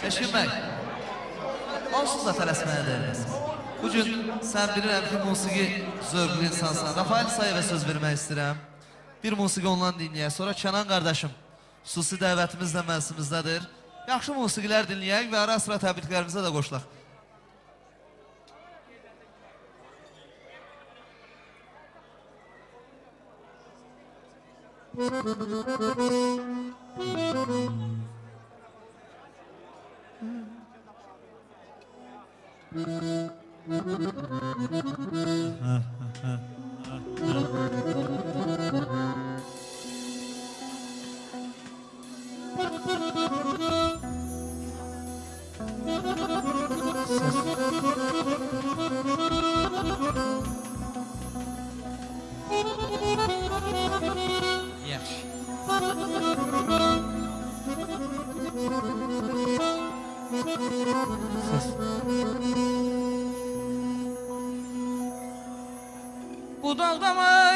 Eşkin bəy, onsuz da tələsməyə dəyməz. Bugün sən bilirəm ki, musiqi zövqlü insansan. Rafael Sayevə söz vermək istəyirəm. Bir musiqi ondan dinləyək. Sonra Kənan qardaşım xüsusi dəvətimiz də məhsimizdədir. Yaxşı musiqilər dinləyək və ara-sıra təbriklərimizə də qoşulaq. Ha ha ha ha ha daldama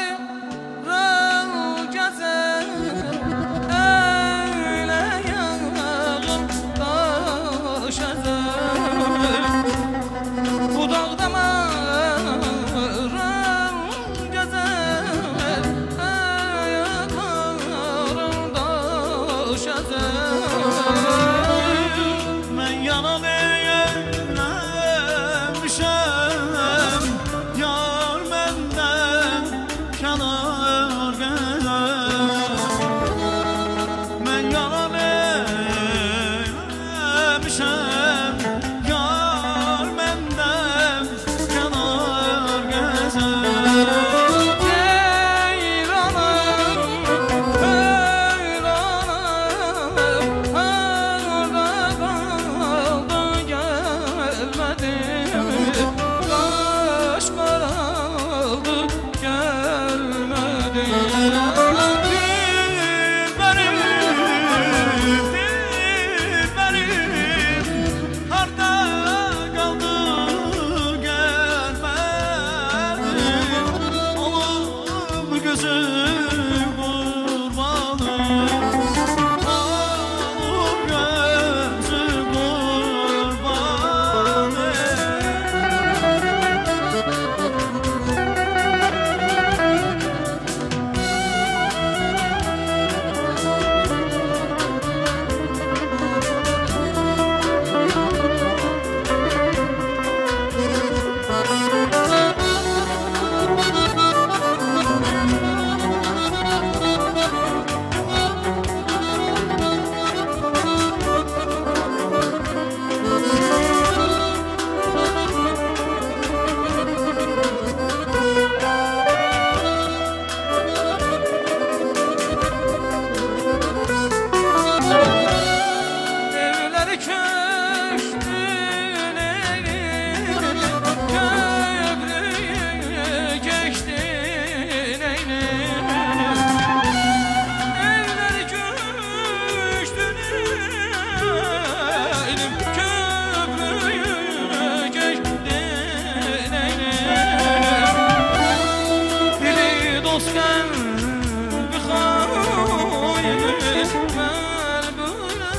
Gel böyle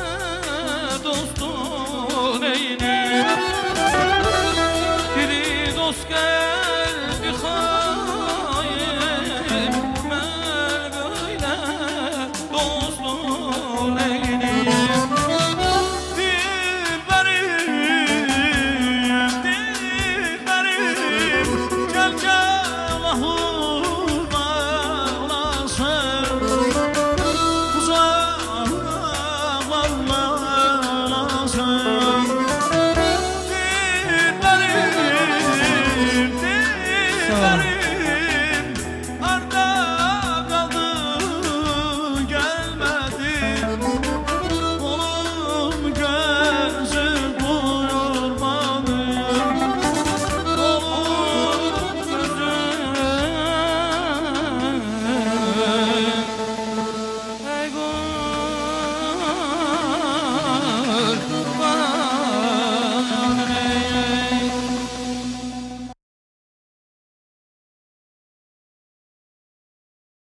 dostun eyle Biri dost gel bir